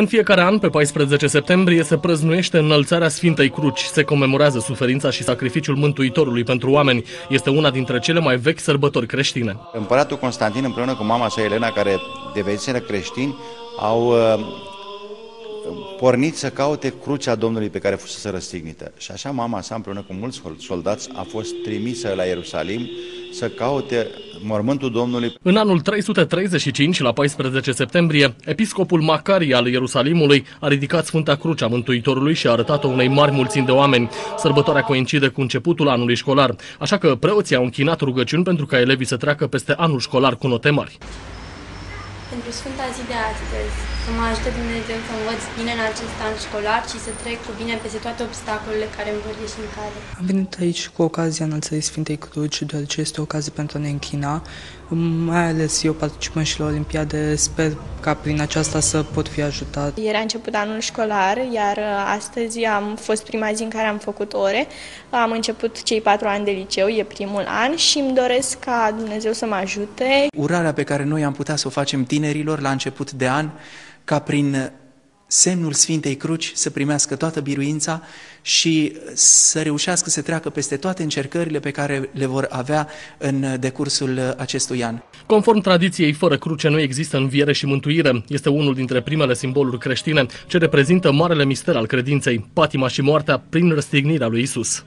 În fiecare an, pe 14 septembrie, se prăznuiește înălțarea Sfintei Cruci. Se comemorează suferința și sacrificiul Mântuitorului pentru oameni. Este una dintre cele mai vechi sărbători creștine. Împăratul Constantin împreună cu mama sa Elena, care deveniseră creștini, au uh, pornit să caute crucea Domnului pe care fusese răstignită. Și așa mama sa împreună cu mulți soldați a fost trimisă la Ierusalim să caute mormântul Domnului. În anul 335, la 14 septembrie, episcopul Macarie al Ierusalimului a ridicat Sfânta Cruce a Mântuitorului și a arătat-o unei mari mulțimi de oameni. Sărbătoarea coincide cu începutul anului școlar, așa că preoții au închinat rugăciuni pentru ca elevii să treacă peste anul școlar cu note mari pentru Sfânta zi de astăzi, să mă ajute Dumnezeu să învăț bine în acest an școlar și să trec cu bine peste toate obstacolele care îmi vor ieși în cale. Am venit aici cu ocazia înălțării Sfintei Cruci, deoarece este o ocazie pentru a ne închina. Mai ales eu participând și la Olimpiade, sper ca prin aceasta să pot fi ajutat. Ieri a început anul școlar, iar astăzi am fost prima zi în care am făcut ore. Am început cei patru ani de liceu, e primul an și îmi doresc ca Dumnezeu să mă ajute. Urarea pe care noi am putea să o facem tinerilor la început de an, ca prin semnul Sfintei Cruci să primească toată biruința și să reușească să treacă peste toate încercările pe care le vor avea în decursul acestui an. Conform tradiției, fără cruce nu există înviere și mântuire. Este unul dintre primele simboluri creștine ce reprezintă marele mister al credinței, patima și moartea prin răstignirea lui Isus.